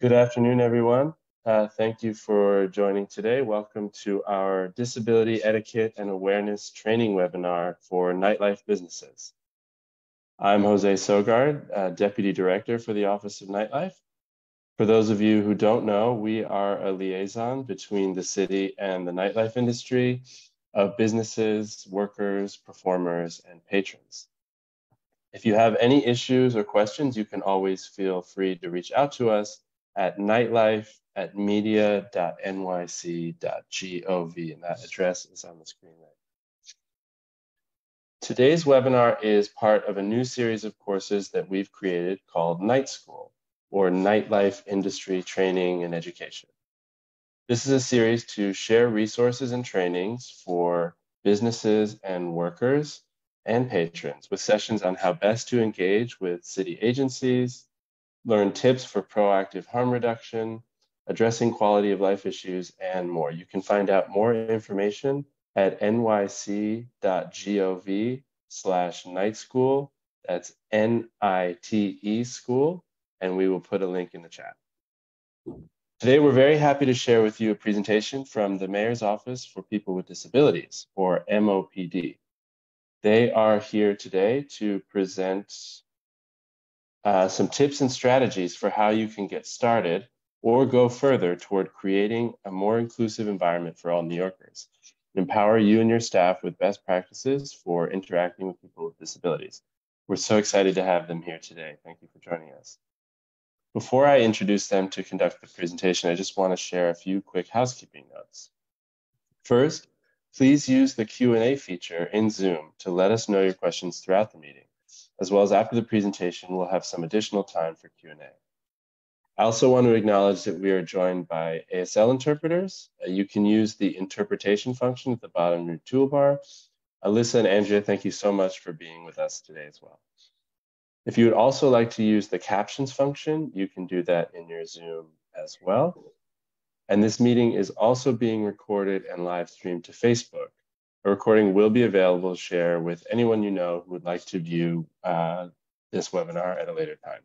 Good afternoon, everyone. Uh, thank you for joining today. Welcome to our Disability Etiquette and Awareness Training webinar for Nightlife Businesses. I'm Jose Soegaard, uh, Deputy Director for the Office of Nightlife. For those of you who don't know, we are a liaison between the city and the nightlife industry of businesses, workers, performers, and patrons. If you have any issues or questions, you can always feel free to reach out to us at nightlife at media.nyc.gov, and that address is on the screen there. Today's webinar is part of a new series of courses that we've created called NITE School, or Nightlife Industry Training and Education. This is a series to share resources and trainings for businesses and workers and patrons with sessions on how best to engage with city agencies, learn tips for proactive harm reduction, addressing quality of life issues, and more. You can find out more information at nyc.gov slash night school. That's N-I-T-E school, and we will put a link in the chat. Today, we're very happy to share with you a presentation from the Mayor's Office for People with Disabilities, or MOPD. They are here today to present uh, some tips and strategies for how you can get started or go further toward creating a more inclusive environment for all New Yorkers. Empower you and your staff with best practices for interacting with people with disabilities. We're so excited to have them here today. Thank you for joining us. Before I introduce them to conduct the presentation, I just want to share a few quick housekeeping notes. First, please use the Q&A feature in Zoom to let us know your questions throughout the meeting as well as after the presentation, we'll have some additional time for Q&A. I also want to acknowledge that we are joined by ASL interpreters. Uh, you can use the interpretation function at the bottom of your toolbar. Alyssa and Andrea, thank you so much for being with us today as well. If you would also like to use the captions function, you can do that in your Zoom as well. And this meeting is also being recorded and live streamed to Facebook. A recording will be available to share with anyone you know who would like to view uh, this webinar at a later time.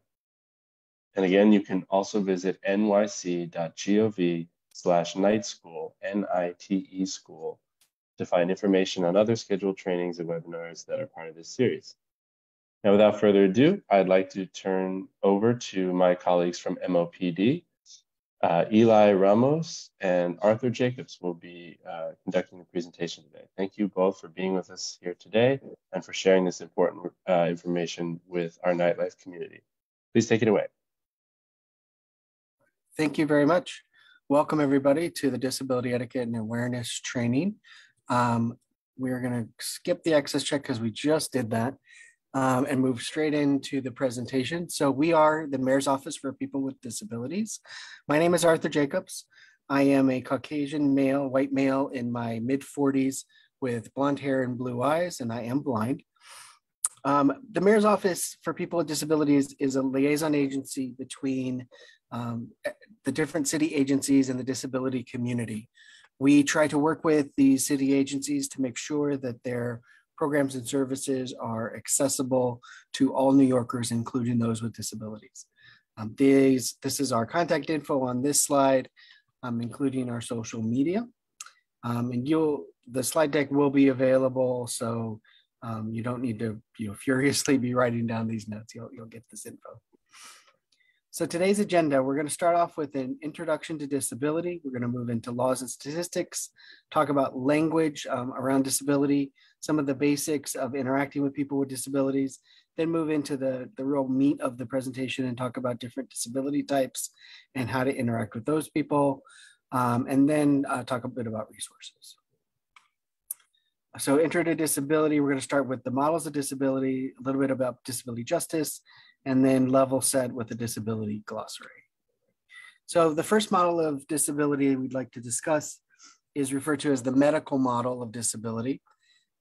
And again, you can also visit nyc.gov slash night school, N-I-T-E school, to find information on other scheduled trainings and webinars that are part of this series. Now, without further ado, I'd like to turn over to my colleagues from MOPD uh, Eli Ramos and Arthur Jacobs will be uh, conducting the presentation today. Thank you both for being with us here today and for sharing this important uh, information with our nightlife community. Please take it away. Thank you very much. Welcome everybody to the Disability Etiquette and Awareness Training. Um, we're gonna skip the access check because we just did that um, and move straight into the presentation. So we are the Mayor's Office for People with Disabilities. My name is Arthur Jacobs. I am a Caucasian male, white male in my mid 40s with blonde hair and blue eyes, and I am blind. Um, the Mayor's Office for People with Disabilities is a liaison agency between um, the different city agencies and the disability community. We try to work with these city agencies to make sure that they're programs and services are accessible to all New Yorkers, including those with disabilities. Um, these, this is our contact info on this slide, um, including our social media. Um, and you'll, the slide deck will be available, so um, you don't need to you know, furiously be writing down these notes. You'll, you'll get this info. So today's agenda, we're going to start off with an introduction to disability. We're going to move into laws and statistics, talk about language um, around disability, some of the basics of interacting with people with disabilities, then move into the, the real meat of the presentation and talk about different disability types and how to interact with those people, um, and then uh, talk a bit about resources. So intro to disability, we're going to start with the models of disability, a little bit about disability justice, and then level set with a disability glossary. So the first model of disability we'd like to discuss is referred to as the medical model of disability.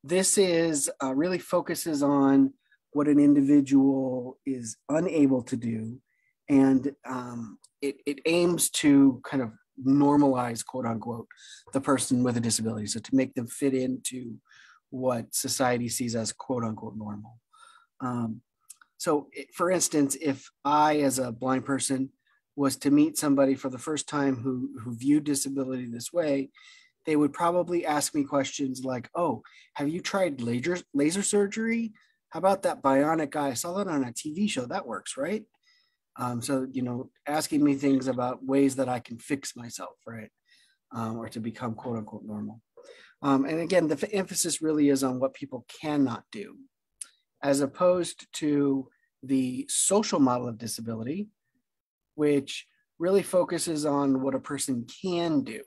This is uh, really focuses on what an individual is unable to do, and um, it, it aims to kind of normalize, quote unquote, the person with a disability. So to make them fit into what society sees as quote unquote normal. Um, so, for instance, if I, as a blind person, was to meet somebody for the first time who who viewed disability this way, they would probably ask me questions like, "Oh, have you tried laser laser surgery? How about that bionic guy I saw that on a TV show. That works, right?" Um, so you know, asking me things about ways that I can fix myself, right, um, or to become quote unquote normal. Um, and again, the emphasis really is on what people cannot do, as opposed to the social model of disability, which really focuses on what a person can do.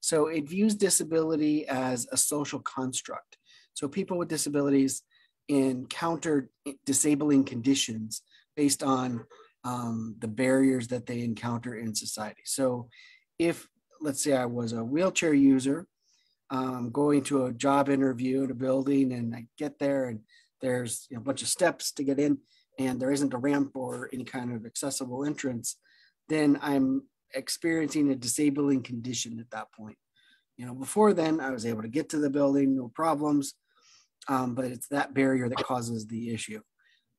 So it views disability as a social construct. So people with disabilities encounter disabling conditions based on um, the barriers that they encounter in society. So if, let's say I was a wheelchair user, um, going to a job interview in a building and I get there and there's you know, a bunch of steps to get in and there isn't a ramp or any kind of accessible entrance, then I'm experiencing a disabling condition at that point. You know, before then, I was able to get to the building, no problems, um, but it's that barrier that causes the issue.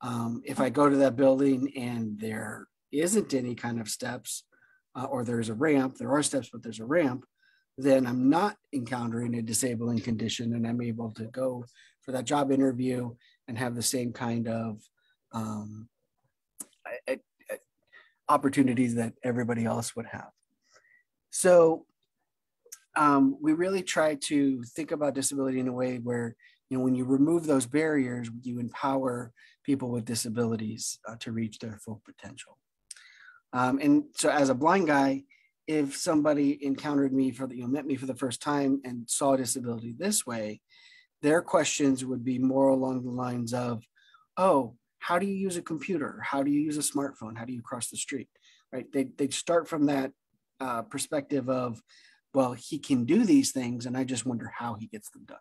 Um, if I go to that building and there isn't any kind of steps, uh, or there's a ramp, there are steps, but there's a ramp, then I'm not encountering a disabling condition and I'm able to go for that job interview and have the same kind of um, opportunities that everybody else would have. So um, we really try to think about disability in a way where, you know, when you remove those barriers, you empower people with disabilities uh, to reach their full potential. Um, and so as a blind guy, if somebody encountered me for the, you know, met me for the first time and saw disability this way, their questions would be more along the lines of, oh, how do you use a computer? How do you use a smartphone? How do you cross the street? Right? They they'd start from that uh, perspective of, well, he can do these things, and I just wonder how he gets them done.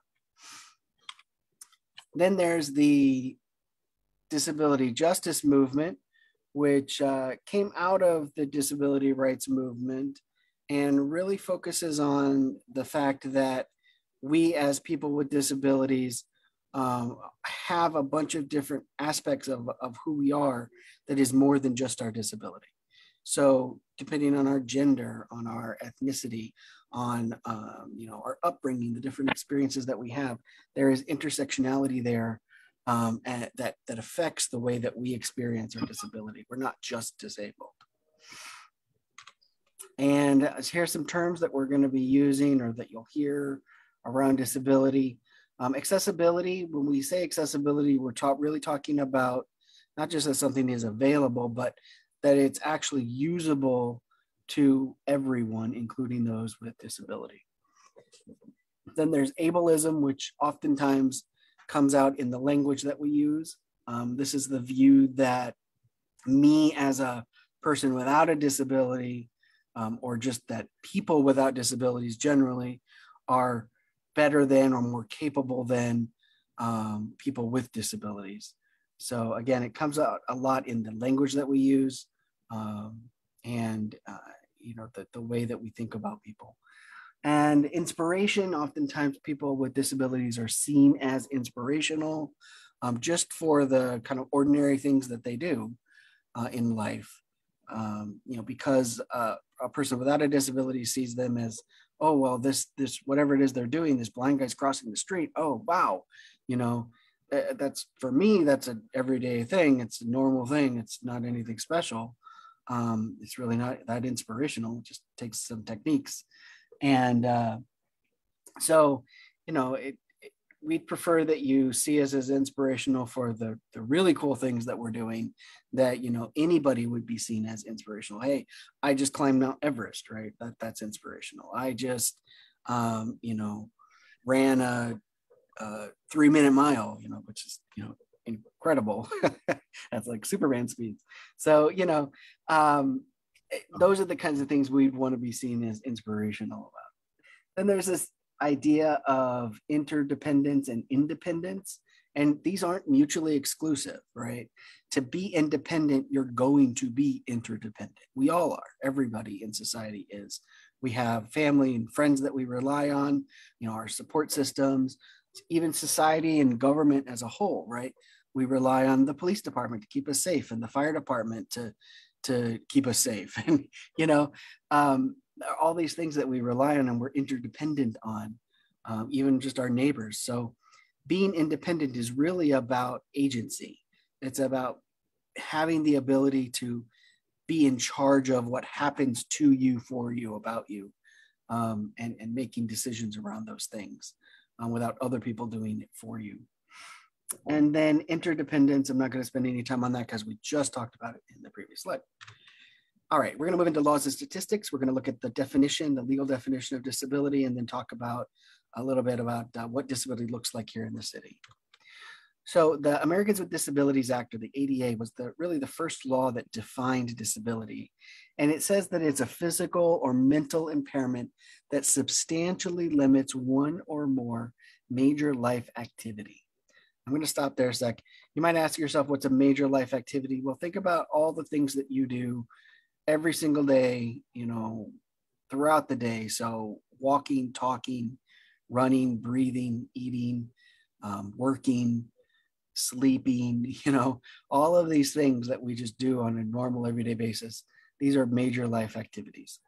Then there's the disability justice movement, which uh, came out of the disability rights movement and really focuses on the fact that we as people with disabilities um, have a bunch of different aspects of, of who we are that is more than just our disability. So depending on our gender, on our ethnicity, on um, you know our upbringing, the different experiences that we have, there is intersectionality there um, that that affects the way that we experience our disability. We're not just disabled. And here's some terms that we're going to be using or that you'll hear around disability. Um, accessibility, when we say accessibility, we're talk, really talking about not just that something is available, but that it's actually usable to everyone, including those with disability. Then there's ableism, which oftentimes comes out in the language that we use. Um, this is the view that me as a person without a disability, um, or just that people without disabilities generally, are better than or more capable than um, people with disabilities. So again, it comes out a lot in the language that we use um, and uh, you know the, the way that we think about people. And inspiration, oftentimes people with disabilities are seen as inspirational um, just for the kind of ordinary things that they do uh, in life. Um, you know, because uh, a person without a disability sees them as oh well this this whatever it is they're doing this blind guy's crossing the street. Oh wow. You know that's for me that's an everyday thing. It's a normal thing. It's not anything special. Um, it's really not that inspirational. It just takes some techniques. And uh, so you know it, we'd prefer that you see us as inspirational for the the really cool things that we're doing that you know anybody would be seen as inspirational. Hey i just climbed mount everest right? That that's inspirational. I just um you know ran a, a three minute mile you know which is you know incredible. That's like superman speeds. So you know um those are the kinds of things we'd want to be seen as inspirational about. Then there's this idea of interdependence and independence. And these aren't mutually exclusive, right? To be independent, you're going to be interdependent. We all are. Everybody in society is. We have family and friends that we rely on, you know, our support systems, even society and government as a whole, right? We rely on the police department to keep us safe and the fire department to, to keep us safe. And, you know, um, all these things that we rely on and we're interdependent on, um, even just our neighbors. So being independent is really about agency. It's about having the ability to be in charge of what happens to you, for you, about you, um, and, and making decisions around those things um, without other people doing it for you. And then interdependence, I'm not going to spend any time on that because we just talked about it in the previous slide. All right, we're going to move into laws and statistics. We're going to look at the definition, the legal definition of disability, and then talk about a little bit about uh, what disability looks like here in the city. So the Americans with Disabilities Act, or the ADA, was the really the first law that defined disability. And it says that it's a physical or mental impairment that substantially limits one or more major life activity. I'm going to stop there a sec. You might ask yourself, what's a major life activity? Well, think about all the things that you do every single day, you know, throughout the day. So, walking, talking, running, breathing, eating, um, working, sleeping, you know, all of these things that we just do on a normal everyday basis. These are major life activities.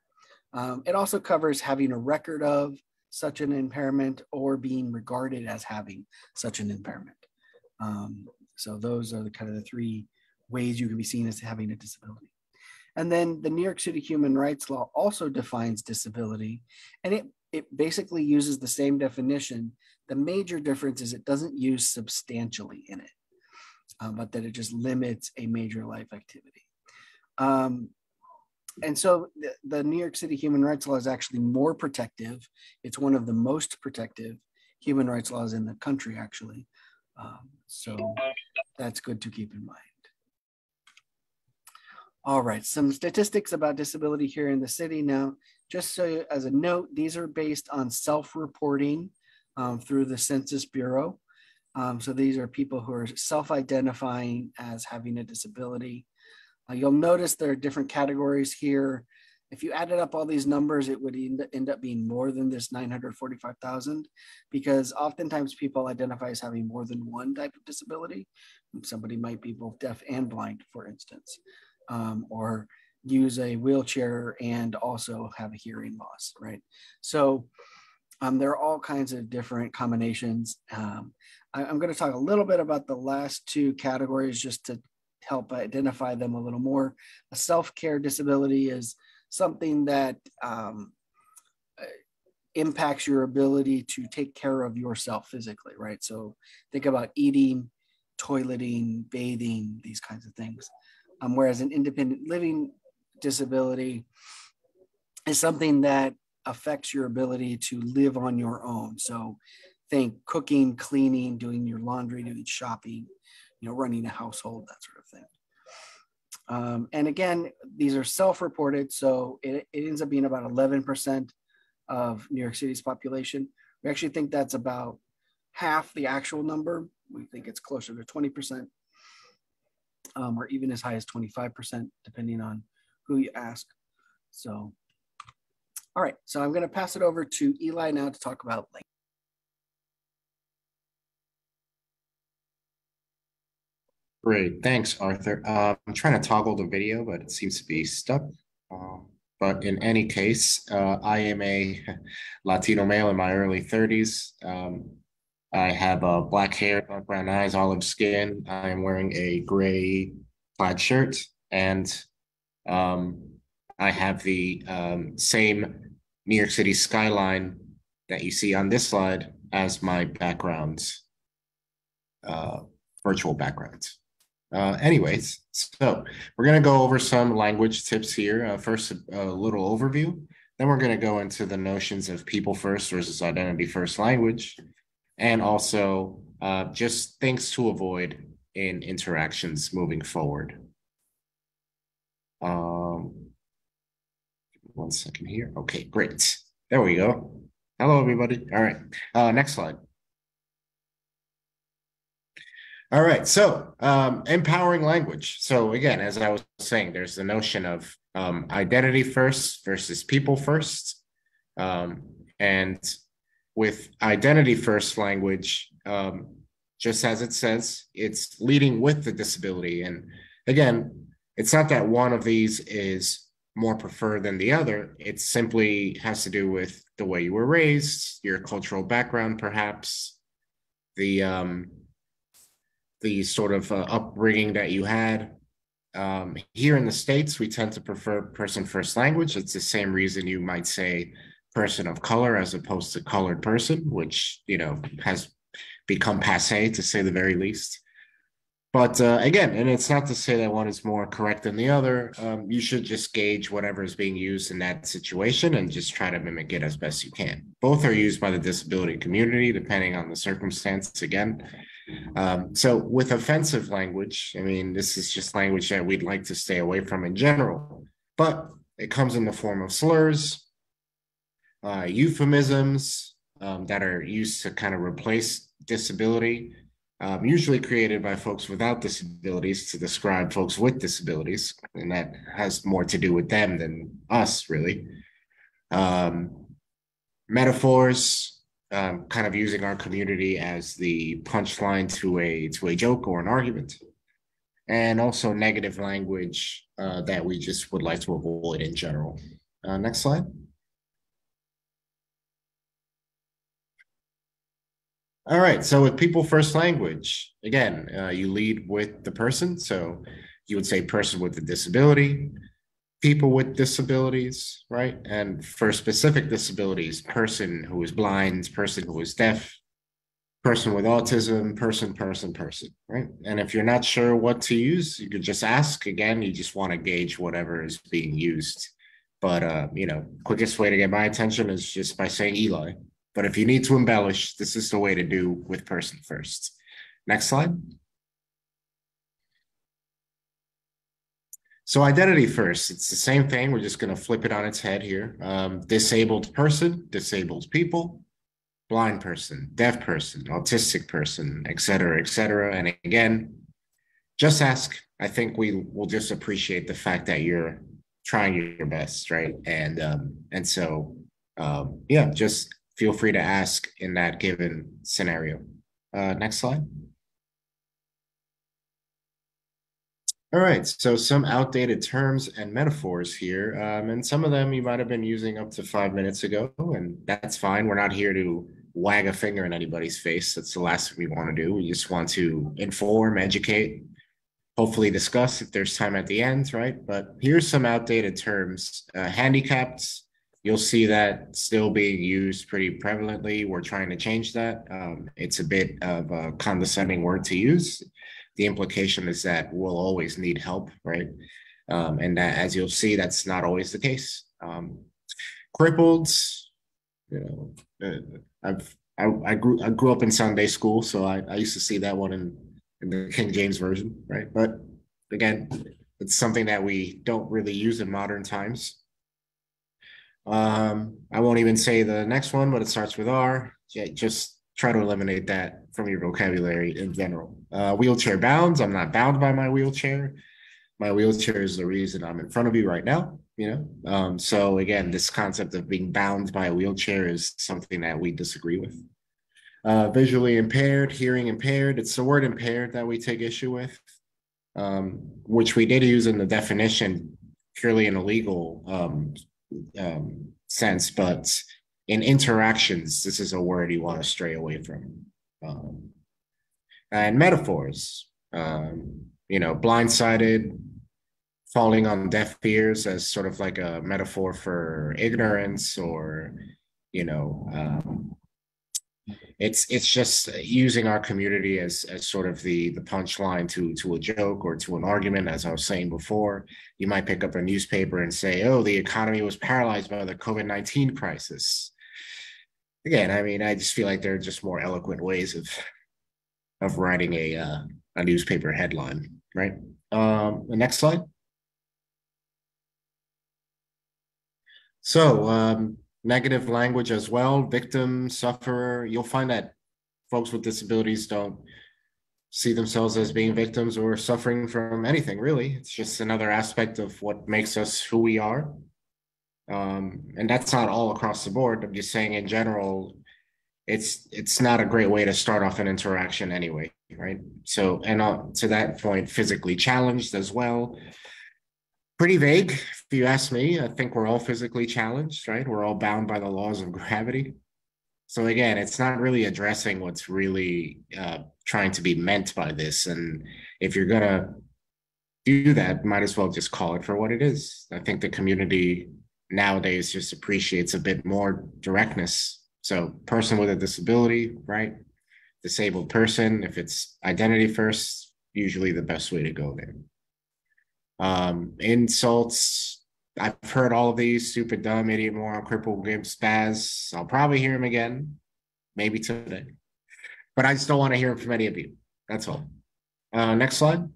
Um, it also covers having a record of such an impairment or being regarded as having such an impairment. Um, so those are the kind of the three ways you can be seen as having a disability. And then the New York City Human Rights Law also defines disability, and it, it basically uses the same definition. The major difference is it doesn't use substantially in it, uh, but that it just limits a major life activity. Um, and so the, the, New York City Human Rights Law is actually more protective. It's one of the most protective human rights laws in the country, actually. Um, so that's good to keep in mind. All right, some statistics about disability here in the city. Now, just so as a note, these are based on self-reporting um, through the Census Bureau. Um, so these are people who are self-identifying as having a disability. Uh, you'll notice there are different categories here if you added up all these numbers, it would end up being more than this 945,000 because oftentimes people identify as having more than one type of disability. Somebody might be both deaf and blind, for instance, um, or use a wheelchair and also have a hearing loss, right? So um, there are all kinds of different combinations. Um, I, I'm going to talk a little bit about the last two categories just to help identify them a little more. A self-care disability is something that um, uh, impacts your ability to take care of yourself physically, right? So think about eating, toileting, bathing, these kinds of things. Um, whereas an independent living disability is something that affects your ability to live on your own. So think cooking, cleaning, doing your laundry, doing shopping, you know, running a household, that sort of thing. Um, and again, these are self-reported, so it, it ends up being about 11% of New York City's population. We actually think that's about half the actual number. We think it's closer to 20%, um, or even as high as 25%, depending on who you ask. So, all right, so I'm going to pass it over to Eli now to talk about length. Great, thanks, Arthur. Uh, I'm trying to toggle the video, but it seems to be stuck. Uh, but in any case, uh, I am a Latino male in my early 30s. Um, I have uh, black hair, dark brown eyes, olive skin. I am wearing a gray plaid shirt, and um, I have the um, same New York City skyline that you see on this slide as my background, uh, virtual background. Uh, anyways, so we're going to go over some language tips here. Uh, first, a, a, little overview. Then we're going to go into the notions of people first versus identity first language, and also uh, just things to avoid in interactions moving forward. Um, one second here. Okay, great. There we go. Hello, everybody. All right. Uh, next slide. All right. So, um, empowering language. So, again, as I was saying, there's the notion of um, identity first versus people first. Um, and with identity first language, um, just as it says, it's leading with the disability. And again, it's not that one of these is more preferred than the other. It simply has to do with the way you were raised, your cultural background, perhaps, the um, the sort of uh, upbringing that you had. Um, here in the states, we tend to prefer person first language. It's the same reason you might say person of color as opposed to colored person, which you know has become passe to say the very least. But uh, again, and it's not to say that one is more correct than the other. Um, you should just gauge whatever is being used in that situation and just try to mimic it as best you can. Both are used by the disability community, depending on the circumstance. Again, um, so with offensive language, I mean, this is just language that we'd like to stay away from in general, but it comes in the form of slurs, uh, euphemisms um, that are used to kind of replace disability um, usually created by folks without disabilities to describe folks with disabilities, and that has more to do with them than us, really. Um, metaphors, um, kind of using our community as the punchline to a to a joke or an argument, and also negative language uh, that we just would like to avoid in general. Uh, next slide. All right. So with people first language, again, uh, you lead with the person. So you would say person with a disability, people with disabilities, right? And for specific disabilities, person who is blind, person who is deaf, person with autism, person, person, person, right? And if you're not sure what to use, you could just ask. Again, you just want to gauge whatever is being used. But uh, you know, quickest way to get my attention is just by saying Eli, but if you need to embellish, this is the way to do with person first. Next slide. So identity first, it's the same thing. We're just going to flip it on its head here. Um, disabled person, disabled people, blind person, deaf person, autistic person, et cetera, et cetera. And again, just ask. I think we will just appreciate the fact that you're trying your best, right? And um, and so um, yeah, just feel free to ask in that given scenario. Uh, next slide. All right, so some outdated terms and metaphors here, um, and some of them you might have been using up to five minutes ago, and that's fine. We're not here to wag a finger in anybody's face. That's the last thing we want to do. We just want to inform, educate, hopefully discuss if there's time at the end, right? But here's some outdated terms. Uh, handicapped, you'll see that still being used pretty prevalently. We're trying to change that. Um, it's a bit of a condescending word to use. The implication is that we'll always need help, right? Um, and that, as you'll see, that's not always the case. Um, crippled, you know, uh, I've I, I, grew I grew up in Sunday school, so I, I used to see that one in in the King James version, right? But again, it's something that we don't really use in modern times. Um, I won't even say the next one, but it starts with R. Yeah, just try to eliminate that from your vocabulary in general. Uh, wheelchair bounds. I'm not bound by my wheelchair. My wheelchair is the reason I'm in front of you right now. You know. Um, so again, this concept of being bound by a wheelchair is something that we disagree with. Uh, visually impaired, hearing impaired. It's the word impaired that we take issue with, um, which we did use in the definition purely in a legal um, um, sense, but in interactions, this is a word you want to stray away from. Um, and metaphors, um, you know, blindsided, falling on deaf ears as sort of like a metaphor for ignorance or, you know, um, it's it's just using our community as as sort of the the punchline to to a joke or to an argument. As i was saying before you might pick up a newspaper and say oh the economy was paralyzed by the covid-19 crisis. Again i mean i just feel like there are just more eloquent ways of of writing a uh, a newspaper headline right? Um the next slide. So um negative language as well, victim, sufferer. You'll find that folks with disabilities don't see themselves as being victims or suffering from anything really. It's just another aspect of what makes us who we are. Um, and that's not all across the board. I'm just saying in general, it's it's not a great way to start off an interaction anyway, right? So and uh, to that point, physically challenged as well. Pretty vague, if you ask me. I think we're all physically challenged, right? We're all bound by the laws of gravity. So again, it's not really addressing what's really uh, trying to be meant by this. And if you're gonna do that, might as well just call it for what it is. I think the community nowadays just appreciates a bit more directness. So, person with a disability, right? Disabled person, if it's identity first, usually the best way to go there. Um, insults, I've heard all of these stupid, dumb, idiot, moron, cripple, gimp, spaz. I'll probably hear them again, maybe today. But I just don't want to hear them from any of you. That's all. Uh, next slide.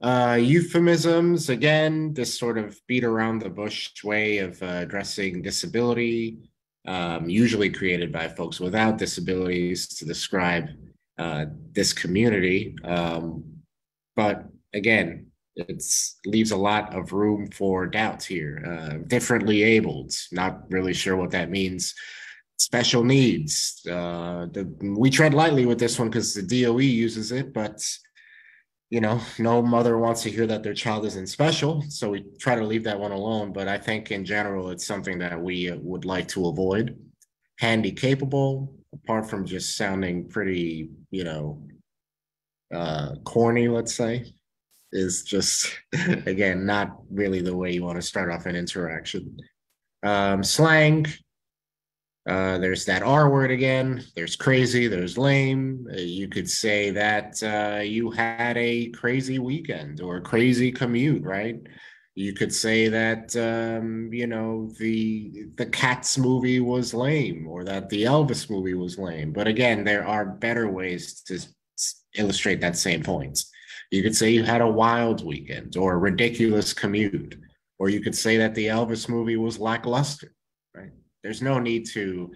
Uh, euphemisms, again, this sort of beat around the bush way of uh, addressing disability, um, usually created by folks without disabilities to describe uh, this community. Um, but again, it leaves a lot of room for doubts here. Uh, differently abled, not really sure what that means. Special needs. Uh, the, we tread lightly with this one because the DOE uses it, but you know, no mother wants to hear that their child isn't special. So we try to leave that one alone. But I think in general, it's something that we would like to avoid. Handy capable, apart from just sounding pretty, you know, uh, corny, let's say, is just, again, not really the way you want to start off an interaction. Um, slang, uh, there's that R word again. There's crazy. There's lame. Uh, you could say that uh, you had a crazy weekend or crazy commute, right? You could say that um, you know the the Cats movie was lame, or that the Elvis movie was lame. But again, there are better ways to illustrate that same point. You could say you had a wild weekend or a ridiculous commute, or you could say that the Elvis movie was lackluster Right? there's no need to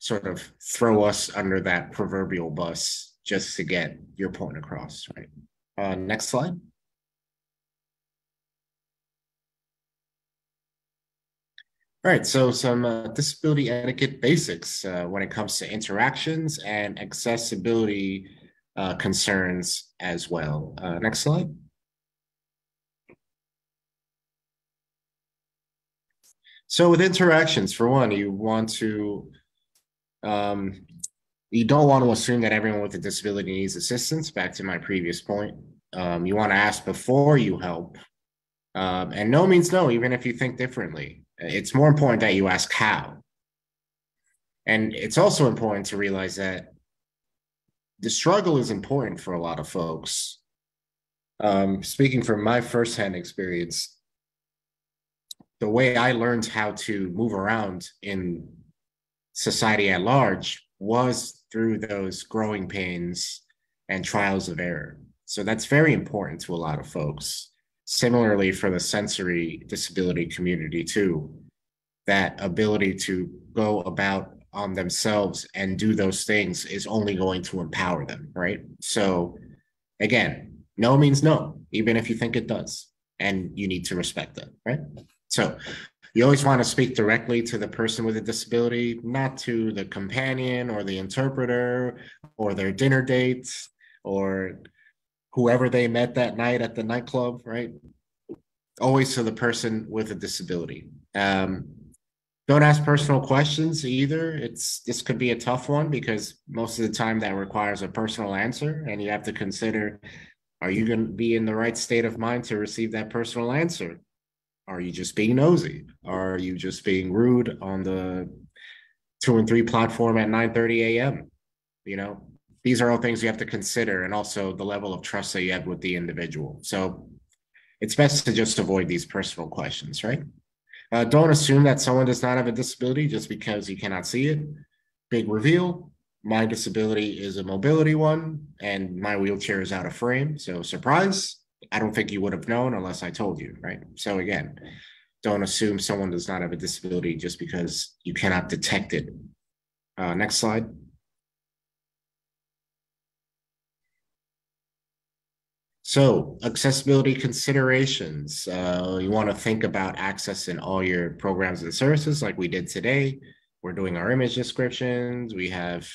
sort of throw us under that proverbial bus just to get your point across, right? Uh, next slide. All right, so some uh, disability etiquette basics uh, when it comes to interactions and accessibility uh, concerns as well. Uh, next slide. So with interactions, for one, you want to, um, you don't want to assume that everyone with a disability needs assistance. Back to my previous point, um, you want to ask before you help, um, and no means no, even if you think differently. It's more important that you ask how. And it's also important to realize that the struggle is important for a lot of folks. Um, speaking from my firsthand experience, the way I learned how to move around in society at large was through those growing pains and trials of error. So that's very important to a lot of folks. Similarly, for the sensory disability community, too, that ability to go about on themselves and do those things is only going to empower them, right? So, again, no means no, even if you think it does. And you need to respect that, right? So you always want to speak directly to the person with a disability, not to the companion or the interpreter or their dinner date or whoever they met that night at the nightclub, right? Always to the person with a disability. Um, don't ask personal questions either. It's this could be a tough one because most of the time that requires a personal answer, and you have to consider: Are you going to be in the right state of mind to receive that personal answer? Are you just being nosy? Are you just being rude on the two and three platform at 9 30 a.m.? You know, these are all things you have to consider, and also the level of trust that you have with the individual. So it's best to just avoid these personal questions, right? Uh, don't assume that someone does not have a disability just because you cannot see it. Big reveal my disability is a mobility one, and my wheelchair is out of frame. So, surprise. I don't think you would have known unless I told you, right? So again, don't assume someone does not have a disability just because you cannot detect it. Uh, next slide. So accessibility considerations, uh, you want to think about access in all your programs and services like we did today. We're doing our image descriptions. We have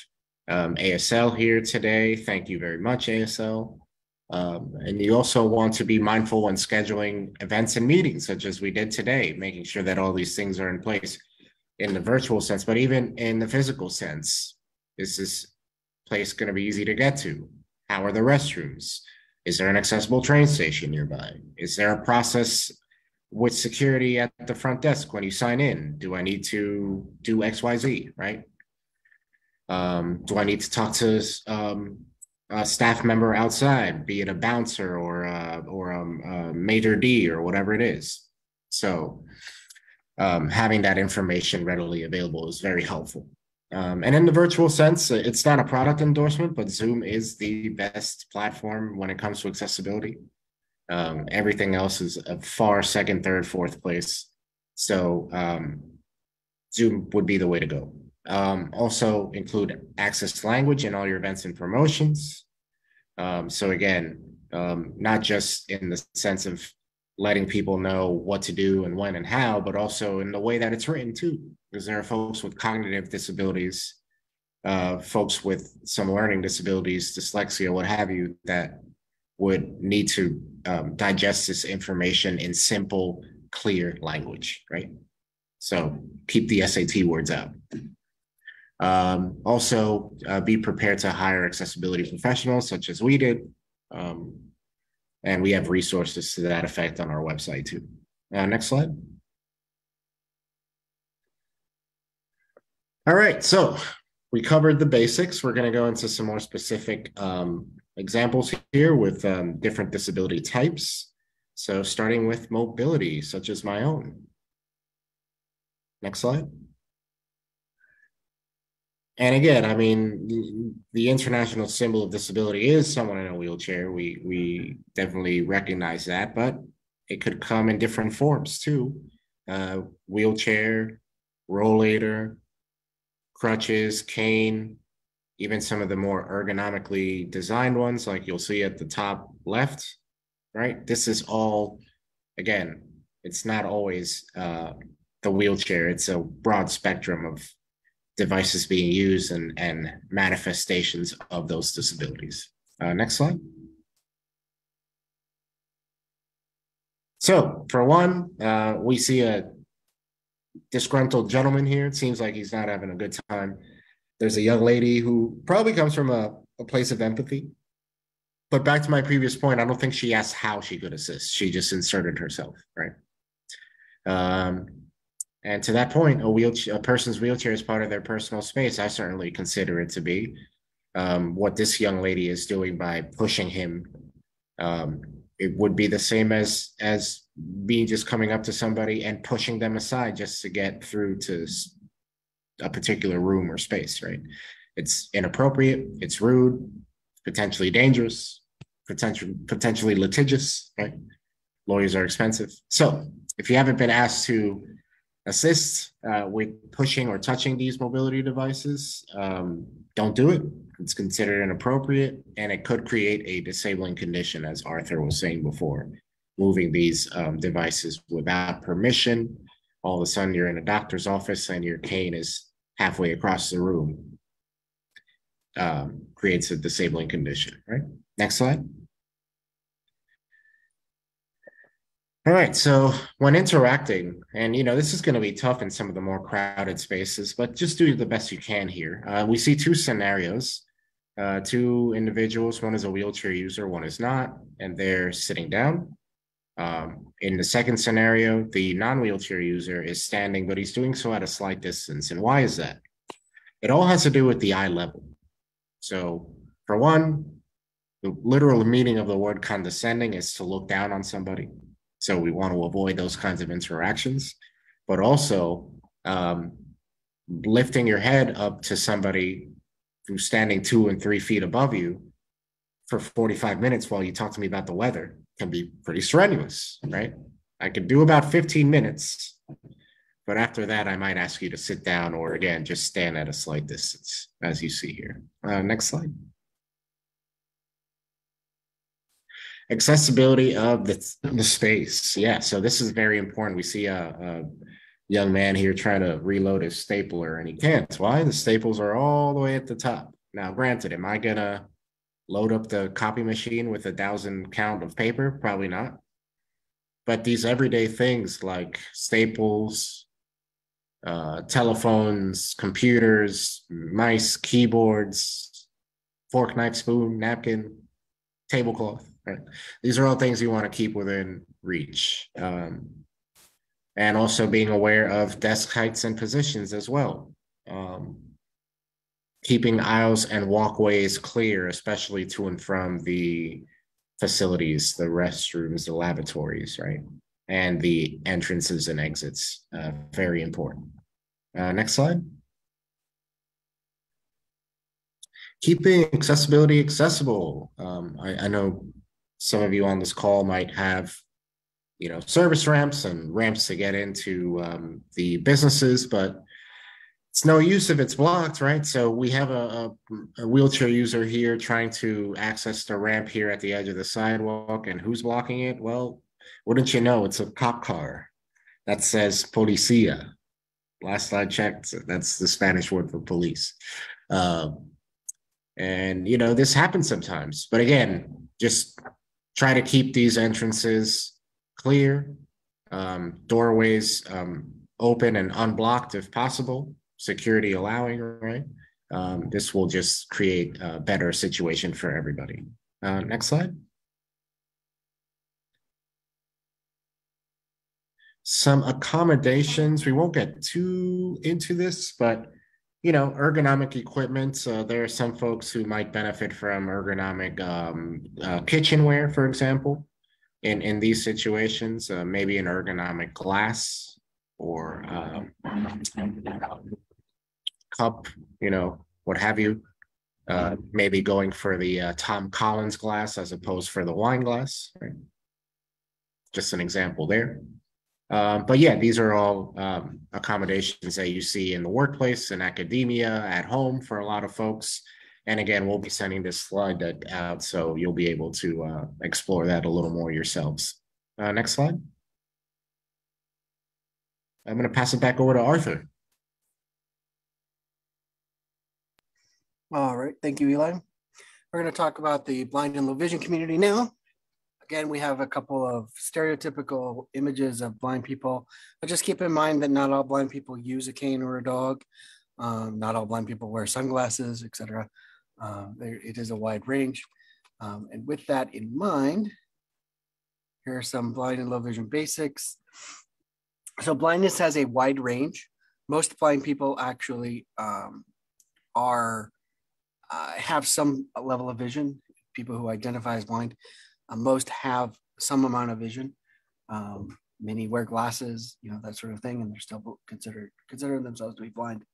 um, ASL here today. Thank you very much, ASL. Um, and you also want to be mindful when scheduling events and meetings, such as we did today, making sure that all these things are in place in the virtual sense, but even in the physical sense. Is this place going to be easy to get to? How are the restrooms? Is there an accessible train station nearby? Is there a process with security at the front desk when you sign in? Do I need to do XYZ, right? Um, do I need to talk to um, a staff member outside, be it a bouncer or a, or a, a maître d' or whatever it is? So um, having that information readily available is very helpful. Um, and in the virtual sense, it's not a product endorsement, but Zoom is the best platform when it comes to accessibility. Um, everything else is a far second, third, fourth place. So um, Zoom would be the way to go. Um, also include access language in all your events and promotions. Um, so again, um, not just in the sense of letting people know what to do and when and how, but also in the way that it's written too, because there are folks with cognitive disabilities, uh, folks with some learning disabilities, dyslexia, what have you, that would need to um, digest this information in simple, clear language, right? So keep the SAT words out. Um, also, uh, be prepared to hire accessibility professionals such as we did. Um, and we have resources to that effect on our website too. Uh, next slide. All right, so we covered the basics. We're going to go into some more specific um, examples here with um, different disability types. So starting with mobility, such as my own. Next slide. And again, I mean, the international symbol of disability is someone in a wheelchair. We we definitely recognize that, but it could come in different forms too. Uh, wheelchair, rollator, crutches, cane, even some of the more ergonomically designed ones, like you'll see at the top left, right? This is all, again, it's not always uh, the wheelchair. It's a broad spectrum of devices being used and, and manifestations of those disabilities. Uh, next slide. So for one, uh, we see a disgruntled gentleman here. It seems like he's not having a good time. There's a young lady who probably comes from a, a place of empathy. But back to my previous point, I don't think she asked how she could assist. She just inserted herself, right? Um, and to that point, a wheelchair, a person's wheelchair is part of their personal space. I certainly consider it to be. Um, what this young lady is doing by pushing him, um, it would be the same as as me just coming up to somebody and pushing them aside just to get through to a particular room or space. Right? It's inappropriate. It's rude. Potentially dangerous. Potentially potentially litigious. Right? Lawyers are expensive. So if you haven't been asked to assist uh, with pushing or touching these mobility devices, um, don't do it. It's considered inappropriate and it could create a disabling condition, as Arthur was saying before. Moving these um, devices without permission, all of a sudden you're in a doctor's office and your cane is halfway across the room, um, creates a disabling condition, right? Next slide. All right. So when interacting, and you know, this is going to be tough in some of the more crowded spaces, but just do the best you can here. Uh, we see two scenarios, uh, two individuals. One is a wheelchair user, one is not, and they're sitting down. Um, in the second scenario, the non-wheelchair user is standing, but he's doing so at a slight distance. And why is that? It all has to do with the eye level. So for one, the literal meaning of the word condescending is to look down on somebody. So we want to avoid those kinds of interactions, but also um, lifting your head up to somebody who's standing two and three feet above you for 45 minutes while you talk to me about the weather can be pretty strenuous, right? I can do about 15 minutes, but after that, I might ask you to sit down or again, just stand at a slight distance, as you see here. Uh, next slide. Accessibility of the, the space. Yeah so this is very important. We see a, a, young man here trying to reload his stapler and he can't. Why? The staples are all the way at the top. Now granted am i gonna load up the copy machine with a thousand count of paper? Probably not. But these everyday things like staples, uh, telephones, computers, mice, keyboards, fork, knife, spoon, napkin, tablecloth, right? These are all things you want to keep within reach. Um, and also being aware of desk heights and positions as well. Um, keeping aisles and walkways clear, especially to and from the facilities, the restrooms, the lavatories, right? And the entrances and exits, uh, very important. Uh, next slide. Keeping accessibility accessible. Um, I, I know some of you on this call might have you know service ramps and ramps to get into um, the businesses but it's no use if it's blocked right? So we have a, a, a, wheelchair user here trying to access the ramp here at the edge of the sidewalk and who's blocking it? Well wouldn't you know it's a cop car that says policia. Last i checked that's the spanish word for police. Um, and you know this happens sometimes but again just try to keep these entrances clear, um, doorways um, open and unblocked if possible, security allowing, right? Um, this will just create a better situation for everybody. Uh, next slide. Some accommodations, we won't get too into this, but you know, ergonomic equipment. There are some folks who might benefit from ergonomic um, uh, kitchenware, for example in in these situations, uh, maybe an ergonomic glass or um, cup, you know, what have you. Uh, maybe going for the uh, Tom Collins glass as opposed for the wine glass. Right? Just an example there. Um, but yeah, these are all um, accommodations that you see in the workplace, in academia, at home for a lot of folks. And again, we'll be sending this slide deck out, so you'll be able to uh, explore that a little more yourselves. Uh, next slide. I'm going to pass it back over to Arthur. All right, thank you, Eli. We're going to talk about the blind and low vision community now. Again, we have a couple of stereotypical images of blind people, but just keep in mind that not all blind people use a cane or a dog. Um, not all blind people wear sunglasses, etc. Uh, it is a wide range. Um, and with that in mind, here are some blind and low vision basics. So blindness has a wide range. Most blind people actually um, are uh, have some level of vision. People who identify as blind, uh, most have some amount of vision. Um, many wear glasses, you know that sort of thing, and they're still considered considering themselves to be blind.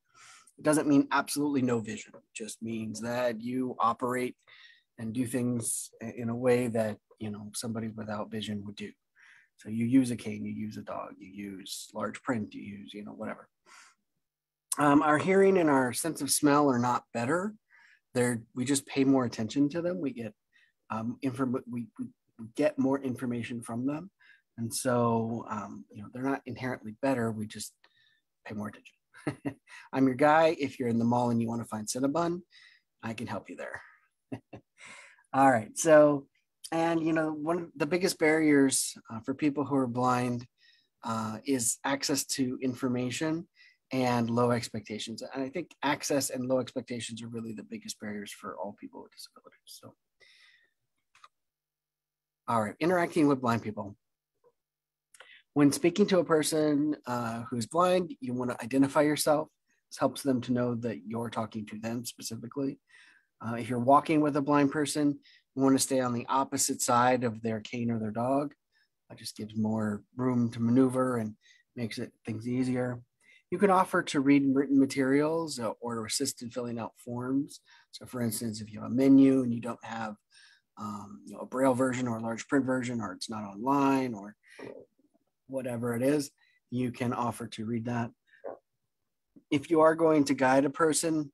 It doesn't mean absolutely no vision. It just means that you operate and do things in a way that you know somebody without vision would do. So you use a cane, you use a dog, you use large print, you use you know whatever. Um, our hearing and our sense of smell are not better. They're we just pay more attention to them. We get um, inform we, we get more information from them, and so um, you know they're not inherently better. We just pay more attention. I'm your guy. If you're in the mall and you want to find Cinnabon, I can help you there. All right. So, and you know, one of the biggest barriers uh, for people who are blind uh, is access to information and low expectations. And I think access and low expectations are really the biggest barriers for all people with disabilities. So, all right, interacting with blind people. When speaking to a person uh, who's blind, you want to identify yourself. This helps them to know that you're talking to them specifically. Uh, if you're walking with a blind person, you want to stay on the opposite side of their cane or their dog. That just gives more room to maneuver and makes it things easier. You can offer to read written materials uh, or assist in filling out forms. So, for instance, if you have a menu and you don't have um, you know, a braille version or a large print version, or it's not online, or whatever it is, you can offer to read that. If you are going to guide a person,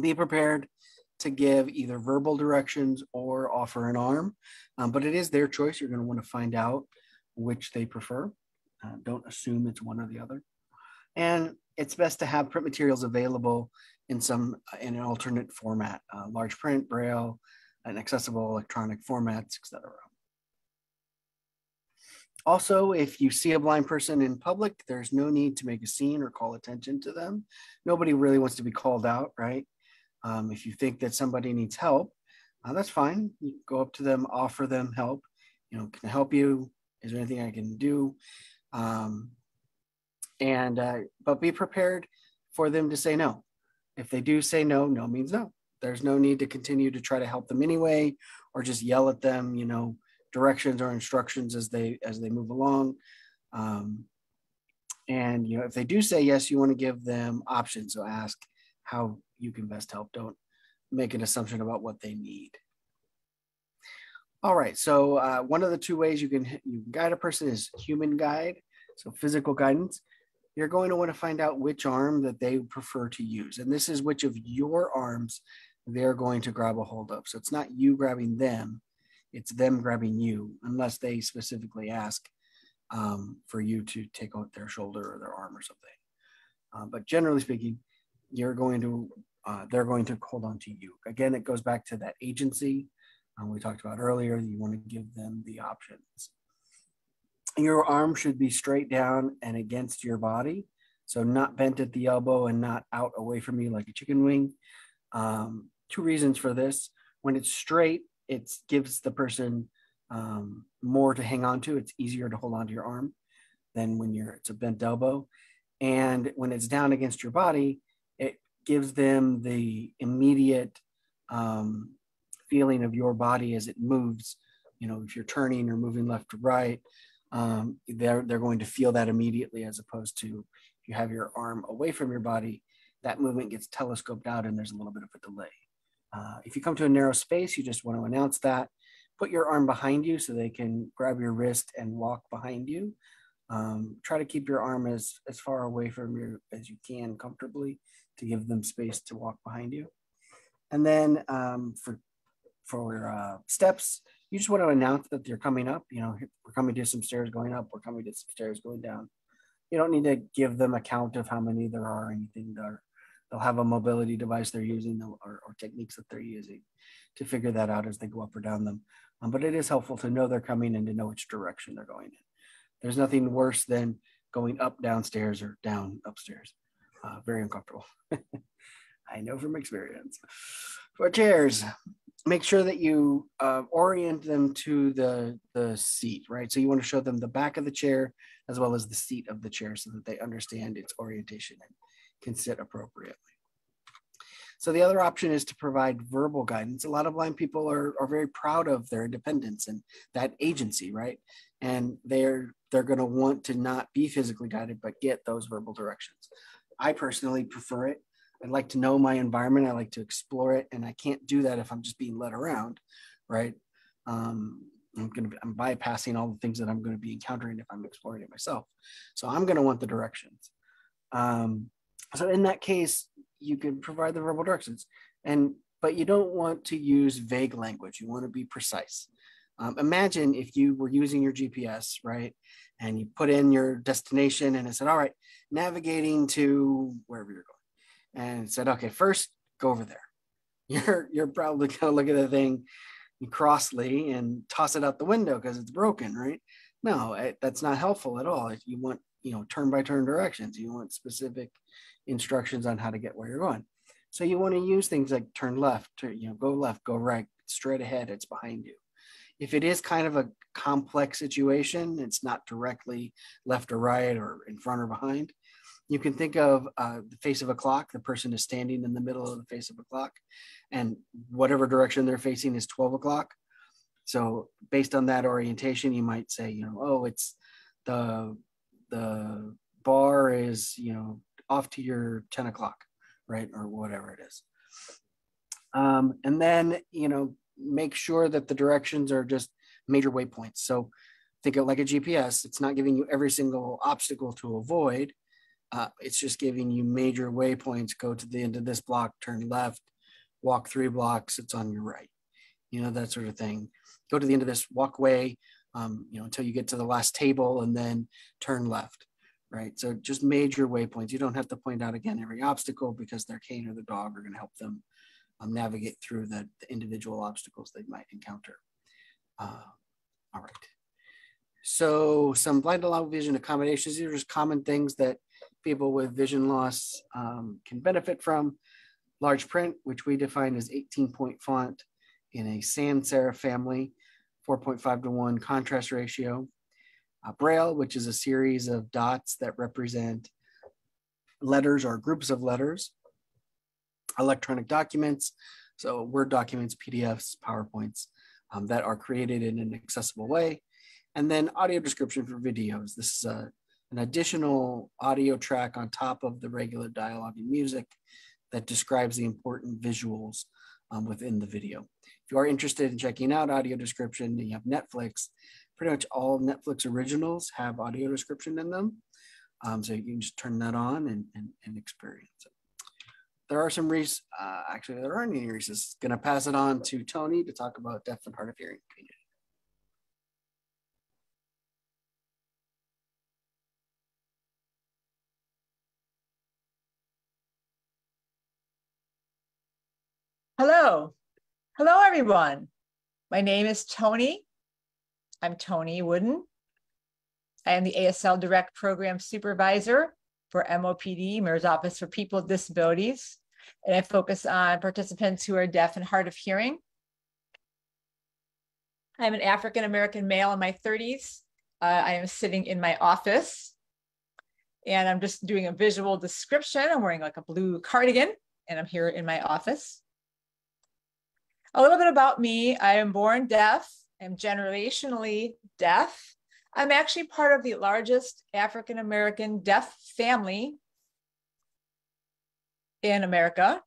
be prepared to give either verbal directions or offer an arm, um, but it is their choice. You're going to want to find out which they prefer. Uh, don't assume it's one or the other. And it's best to have print materials available in some in an alternate format, uh, large print, braille, and accessible electronic formats, etc. Also, if you see a blind person in public, there's no need to make a scene or call attention to them. Nobody really wants to be called out, right? Um, if you think that somebody needs help, uh, that's fine. You go up to them, offer them help. You know, can I help you? Is there anything I can do? Um, and uh, but be prepared for them to say no. If they do say no, no means no. There's no need to continue to try to help them anyway, or just yell at them. You know, directions or instructions as they as they move along. Um, and you know, if they do say yes, you want to give them options. So ask how you can best help. Don't make an assumption about what they need. All right. So uh, one of the two ways you can you can guide a person is human guide. So physical guidance. You're going to want to find out which arm that they prefer to use, and this is which of your arms they're going to grab a hold of. So it's not you grabbing them, it's them grabbing you unless they specifically ask um, for you to take out their shoulder or their arm or something. Uh, but generally speaking, you're going to uh, they're going to hold on to you. Again, it goes back to that agency um, we talked about earlier. You want to give them the options. Your arm should be straight down and against your body, so not bent at the elbow and not out away from you like a chicken wing. Um, two reasons for this: when it's straight, it gives the person um, more to hang on to. It's easier to hold on to your arm than when you're it's a bent elbow. And when it's down against your body, it gives them the immediate um, feeling of your body as it moves. You know, if you're turning or moving left to right, um, they're they're going to feel that immediately, as opposed to if you have your arm away from your body, that movement gets telescoped out, and there's a little bit of a delay. Uh, if you come to a narrow space, you just want to announce that. Put your arm behind you so they can grab your wrist and walk behind you. Um, try to keep your arm as, as far away from you as you can comfortably to give them space to walk behind you. And then um, for, for uh, steps, you just want to announce that they're coming up. You know, we're coming to some stairs going up, we're coming to some stairs going down. You don't need to give them a count of how many there are or anything. There they'll have a mobility device they're using or, or, techniques that they're using to figure that out as they go up or down them. Um, but it is helpful to know they're coming and to know which direction they're going in. There's nothing worse than going up downstairs or down upstairs. Uh, very uncomfortable. I know from experience. For chairs, make sure that you uh, orient them to the, the seat, right? So you want to show them the back of the chair as well as the seat of the chair so that they understand its orientation and can sit appropriately. So the other option is to provide verbal guidance. A lot of blind people are, are very proud of their independence and that agency, right? And they're they're going to want to not be physically guided, but get those verbal directions. I personally prefer it. I'd like to know my environment. I like to explore it, and I can't do that if I'm just being led around, right? Um, I'm going to I'm bypassing all the things that I'm going to be encountering if I'm exploring it myself. So I'm going to want the directions. Um, so in that case, you can provide the verbal directions, and but you don't want to use vague language. You want to be precise. Um, imagine if you were using your GPS, right, and you put in your destination, and it said, "All right, navigating to wherever you're going," and it said, "Okay, first go over there." You're you're probably gonna look at the thing crossly and toss it out the window because it's broken, right? No, it, that's not helpful at all. If you want you know turn by turn directions. You want specific instructions on how to get where you're going. So you want to use things like turn left, to, you know, go left, go right, straight ahead, it's behind you. If it is kind of a complex situation, it's not directly left or right or in front or behind. You can think of uh, the face of a clock. The person is standing in the middle of the face of a clock, and whatever direction they're facing is 12 o'clock. So based on that orientation, you might say, you know, oh, it's the the bar is, you know, off to your 10 o'clock, right? Or whatever it is. Um, and then, you know, make sure that the directions are just major waypoints. So think of like a GPS, it's not giving you every single obstacle to avoid. Uh, it's just giving you major waypoints. Go to the end of this block, turn left, walk three blocks, it's on your right. You know, that sort of thing. Go to the end of this walkway, um, you know, until you get to the last table and then turn left right? So just major waypoints. You don't have to point out again every obstacle because their cane or the dog are going to help them um, navigate through the, the, individual obstacles they might encounter. Uh, all right. So some blind and low vision accommodations, these are just common things that people with vision loss um, can benefit from. Large print, which we define as 18 point font in a sans serif family, 4.5 to 1 contrast ratio. Uh, Braille, which is a series of dots that represent letters or groups of letters. Electronic documents, so Word documents, PDFs, PowerPoints um, that are created in an accessible way. And then audio description for videos. This is a, an additional audio track on top of the regular dialogue and music that describes the important visuals um, within the video. If you are interested in checking out audio description, you have Netflix. Pretty much all Netflix originals have audio description in them. Um, so you can just turn that on and, and, and experience it. There are some reasons, uh, actually, there aren't any reasons. Going to pass it on to Tony to talk about deaf and hard of hearing community. Hello. Hello, everyone. My name is Tony. I'm Tony Wooden. I am the ASL Direct Program Supervisor for MOPD, Mayor's Office for People with Disabilities. And I focus on participants who are deaf and hard of hearing. I'm an African American male in my 30s. Uh, I am sitting in my office and I'm just doing a visual description. I'm wearing like a blue cardigan and I'm here in my office. A little bit about me I am born deaf, I'm generationally deaf. I'm actually part of the largest African American deaf family in America.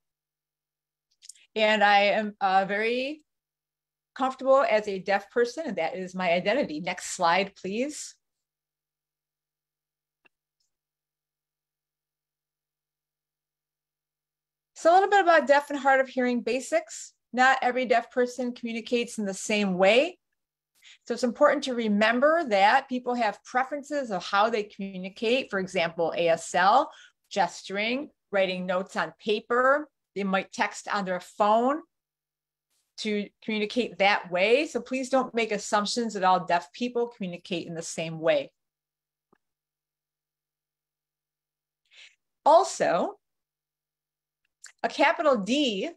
And I am uh, very comfortable as a deaf person, and that is my identity. Next slide, please. So a little bit about deaf and hard of hearing basics. Not every deaf person communicates in the same way. So it's important to remember that people have preferences of how they communicate. For example, ASL, gesturing, writing notes on paper. They might text on their phone to communicate that way. So please don't make assumptions that all deaf people communicate in the same way. Also, a capital D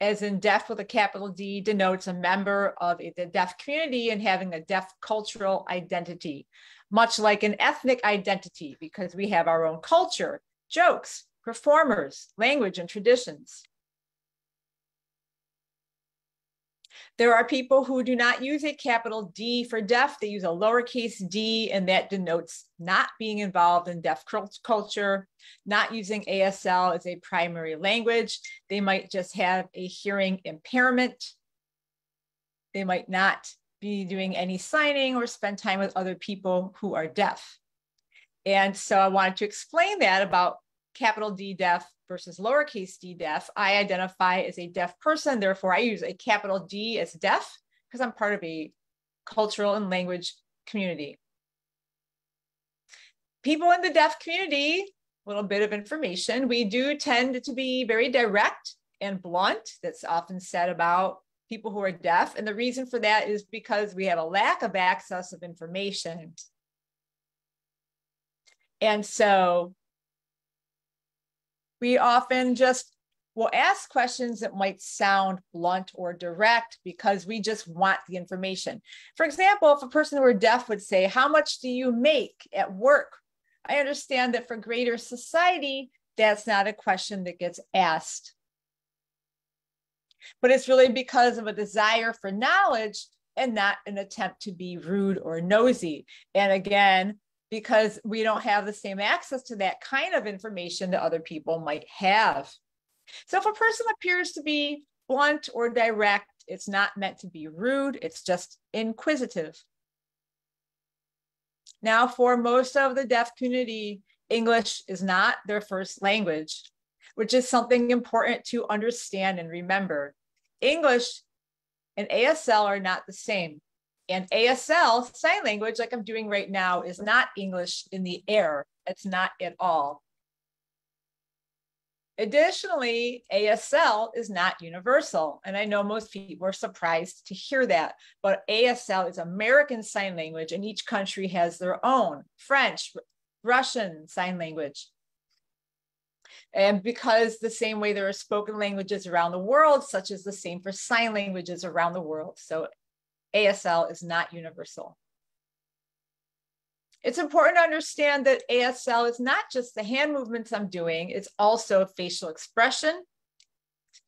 as in deaf with a capital D denotes a member of the deaf community and having a deaf cultural identity, much like an ethnic identity, because we have our own culture, jokes, performers, language, and traditions. There are people who do not use a capital D for deaf. They use a lowercase d, and that denotes not being involved in deaf culture, not using ASL as a primary language. They might just have a hearing impairment. They might not be doing any signing or spend time with other people who are deaf. And so I wanted to explain that about capital D deaf versus lowercase d deaf, I identify as a deaf person. Therefore, I use a capital D as deaf because I'm part of a cultural and language community. People in the deaf community, little bit of information, we do tend to be very direct and blunt. That's often said about people who are deaf. And the reason for that is because we have a lack of access of information. And so we often just will ask questions that might sound blunt or direct because we just want the information. For example, if a person who are deaf would say, How much do you make at work? I understand that for greater society, that's not a question that gets asked. But it's really because of a desire for knowledge and not an attempt to be rude or nosy. And again, because we don't have the same access to that kind of information that other people might have. So if a person appears to be blunt or direct, it's not meant to be rude, it's just inquisitive. Now, for most of the deaf community, English is not their first language, which is something important to understand and remember. English and ASL are not the same. And ASL, sign language, like I'm doing right now, is not English in the air. It's not at all. Additionally, ASL is not universal. And I know most people are surprised to hear that, but ASL is American Sign Language, and each country has their own French, Russian Sign Language. And because the same way there are spoken languages around the world, such as the same for sign languages around the world. So ASL is not universal. It's important to understand that ASL is not just the hand movements I'm doing, it's also facial expression.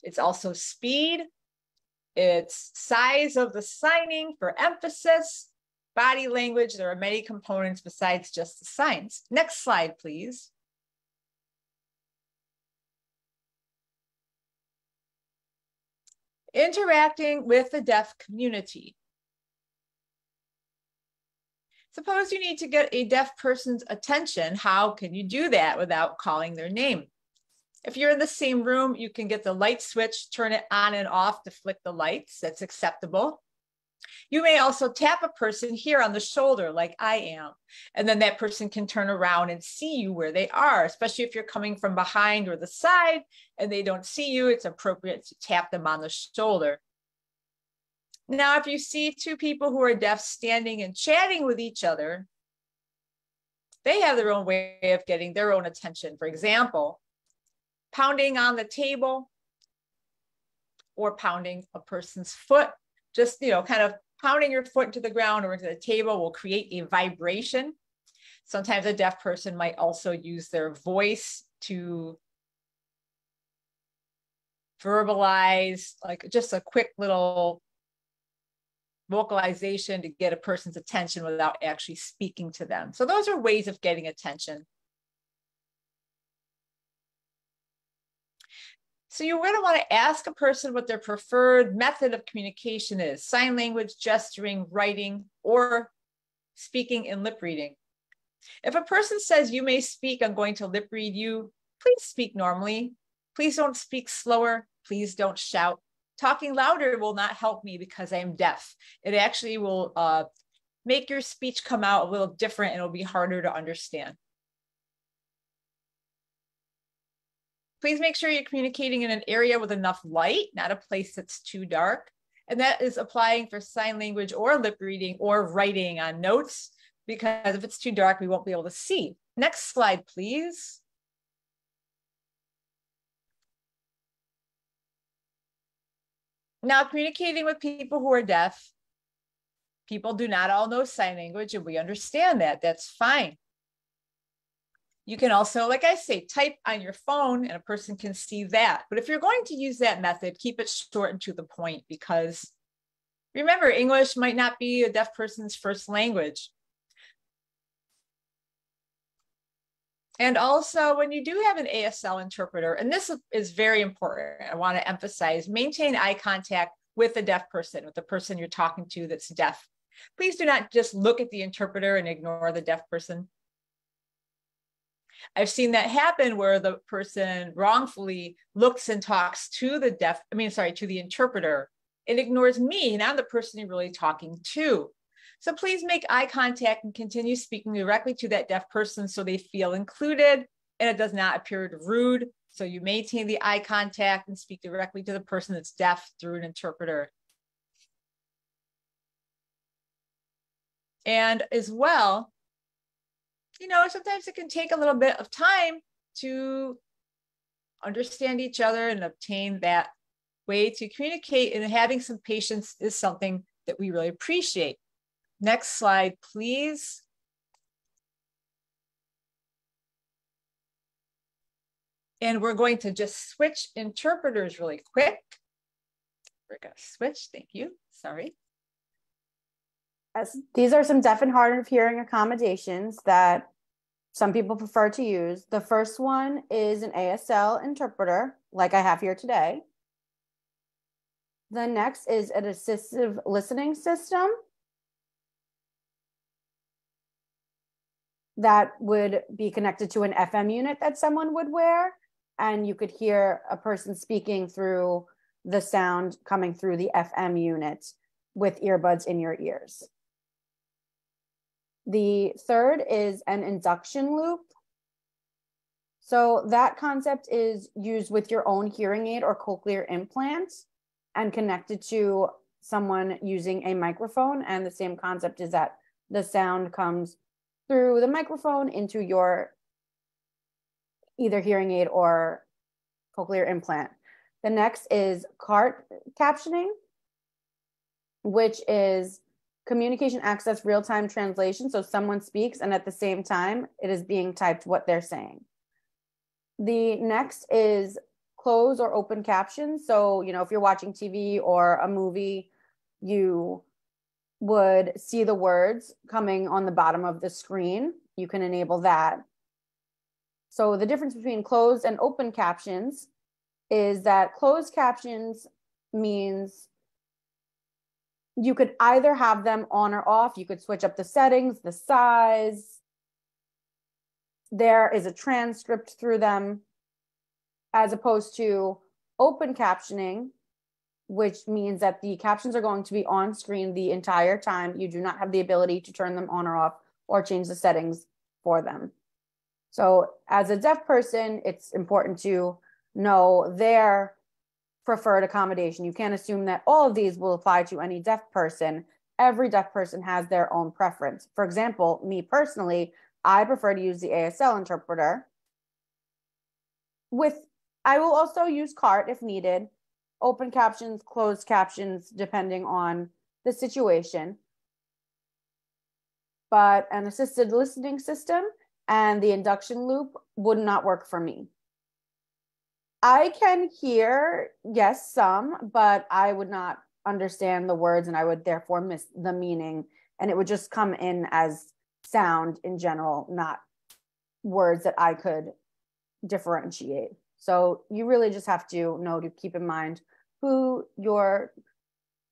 It's also speed. It's size of the signing for emphasis, body language. There are many components besides just the signs. Next slide, please. Interacting with the deaf community. Suppose you need to get a deaf person's attention. How can you do that without calling their name? If you're in the same room, you can get the light switch, turn it on and off to flick the lights. That's acceptable. You may also tap a person here on the shoulder, like I am, and then that person can turn around and see you where they are, especially if you're coming from behind or the side and they don't see you. It's appropriate to tap them on the shoulder. Now, if you see two people who are deaf standing and chatting with each other, they have their own way of getting their own attention. For example, pounding on the table or pounding a person's foot, just, you know, kind of pounding your foot into the ground or into the table will create a vibration. Sometimes a deaf person might also use their voice to verbalize, like just a quick little vocalization to get a person's attention without actually speaking to them. So those are ways of getting attention. So you're going to want to ask a person what their preferred method of communication is, sign language, gesturing, writing, or speaking and lip reading. If a person says you may speak, I'm going to lip read you, please speak normally. Please don't speak slower. Please don't shout talking louder will not help me because I'm deaf. It actually will uh, make your speech come out a little different and it'll be harder to understand. Please make sure you're communicating in an area with enough light, not a place that's too dark. And that is applying for sign language or lip reading or writing on notes, because if it's too dark, we won't be able to see. Next slide, please. Now, communicating with people who are deaf, people do not all know sign language, and we understand that. That's fine. You can also, like I say, type on your phone and a person can see that. But if you're going to use that method, keep it short and to the point because remember, English might not be a deaf person's first language. And also, when you do have an ASL interpreter, and this is very important, I want to emphasize maintain eye contact with the deaf person, with the person you're talking to that's deaf. Please do not just look at the interpreter and ignore the deaf person. I've seen that happen where the person wrongfully looks and talks to the deaf, I mean, sorry, to the interpreter and ignores me, I'm the person you're really talking to. So please make eye contact and continue speaking directly to that deaf person so they feel included and it does not appear rude. So you maintain the eye contact and speak directly to the person that's deaf through an interpreter. And as well, you know, sometimes it can take a little bit of time to understand each other and obtain that way to communicate and having some patience is something that we really appreciate. Next slide, please. And we're going to just switch interpreters really quick. We're to switch. Thank you. Sorry. Yes, these are some deaf and hard of hearing accommodations that some people prefer to use. The first one is an ASL interpreter, like I have here today. The next is an assistive listening system. That would be connected to an FM unit that someone would wear. And you could hear a person speaking through the sound coming through the FM unit with earbuds in your ears. The third is an induction loop. So that concept is used with your own hearing aid or cochlear implant and connected to someone using a microphone. And the same concept is that the sound comes through the microphone into your either hearing aid or cochlear implant. The next is CART captioning, which is communication access real time translation. So someone speaks, and at the same time, it is being typed what they're saying. The next is close or open captions. So, you know, if you're watching TV or a movie, you would see the words coming on the bottom of the screen. You can enable that. So, the difference between closed and open captions is that closed captions means you could either have them on or off. You could switch up the settings, the size. There is a transcript through them, as opposed to open captioning, which means that the captions are going to be on screen the entire time. You do not have the ability to turn them on or off or change the settings for them. So, as a deaf person, it's important to know their preferred accommodation. You can't assume that all of these will apply to any deaf person. Every deaf person has their own preference. For example, me personally, I prefer to use the ASL interpreter. With I will also use CART if needed, open captions, closed captions, depending on the situation. But an assisted listening system and the induction loop would not work for me. I can hear, yes, some, but I would not understand the words and I would therefore miss the meaning. And it would just come in as sound in general, not words that I could differentiate. So you really just have to know to keep in mind who you're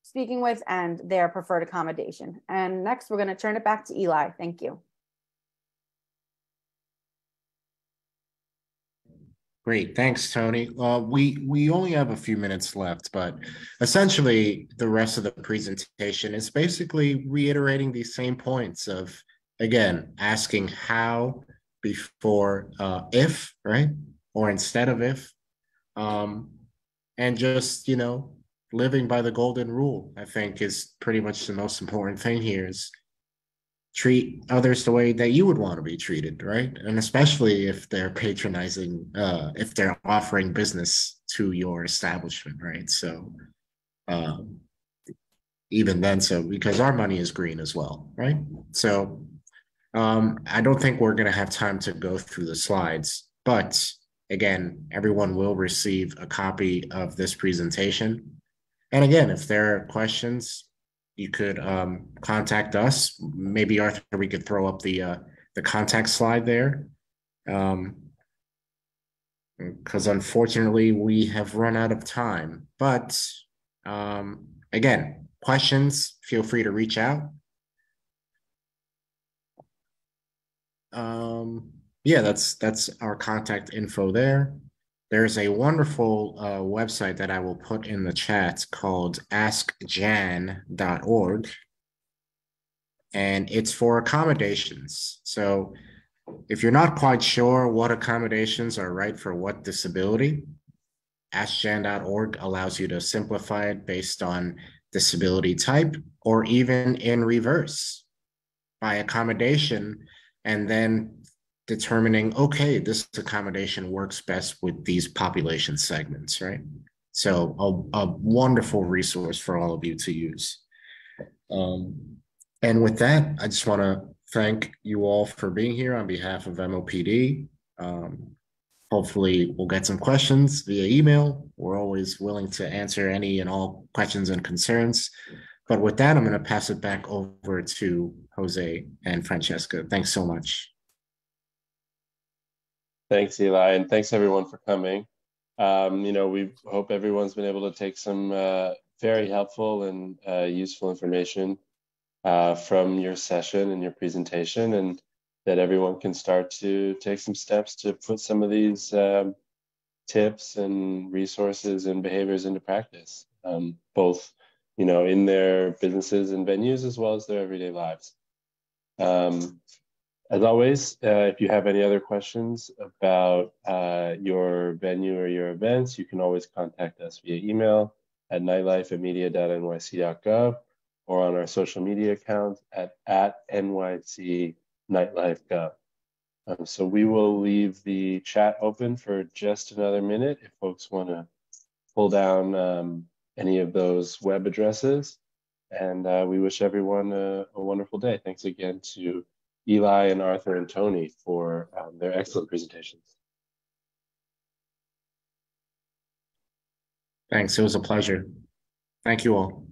speaking with and their preferred accommodation. And next, we're going to turn it back to Eli. Thank you. Great, thanks, Tony. Uh, we we only have a few minutes left, but essentially the rest of the presentation is basically reiterating these same points of again asking how before uh, if, right, or instead of if, um, and just you know living by the golden rule. I think is pretty much the most important thing here is treat others the way that you would want to be treated, right? And especially if they're patronizing, uh, if they're offering business to your establishment, right? So, um, even then, so because our money is green as well, right? So, um, I don't think we're going to have time to go through the slides, but again, everyone will receive a copy of this presentation. And again, if there are questions, you could um, contact us. Maybe Arthur, we could throw up the uh, the contact slide there. Um, because unfortunately we have run out of time. But um, again, questions, feel free to reach out. Um, yeah, that's that's our contact info there. There's a wonderful uh, website that I will put in the chat called askjan.org. And it's for accommodations. So if you're not quite sure what accommodations are right for what disability, askjan.org allows you to simplify it based on disability type or even in reverse by accommodation and then determining, okay, this accommodation works best with these population segments, right? So a, a wonderful resource for all of you to use. Um, and with that, I just want to thank you all for being here on behalf of MOPD. Um, hopefully we'll get some questions via email. We're always willing to answer any and all questions and concerns. But with that, I'm going to pass it back over to Jose and Francesca. Thanks so much. Thanks, Eli, and thanks everyone for coming. Um, you know, we hope everyone's been able to take some uh, very helpful and uh, useful information uh, from your session and your presentation, and that everyone can start to take some steps to put some of these um, tips and resources and behaviors into practice, um, both you know in their businesses and venues as well as their everyday lives. As always, uh, if you have any other questions about uh, your venue or your events, you can always contact us via email at nightlife at media.nyc.gov or on our social media accounts at, at NYC Nightlife Gov. Um, so we will leave the chat open for just another minute if folks want to pull down um, any of those web addresses. And uh, we wish everyone a, a, wonderful day. Thanks again to Eli and Arthur and Tony for um, their excellent presentations. Thanks. It was a pleasure. Thank you all.